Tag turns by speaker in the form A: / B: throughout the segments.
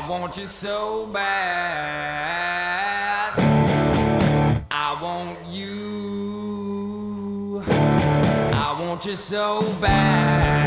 A: I want you so bad. I want you. I want you so bad.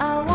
A: I